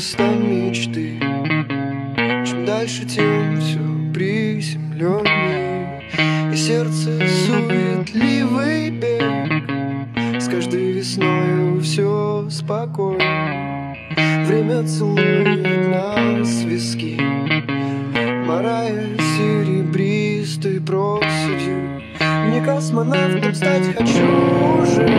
стань мечты. Чем дальше, тем все приземленнее И сердце суетливый бег. С каждой весною все спокойно. Время целует нас виски. Морая серебристой проседью Не космонавтом стать хочу уже.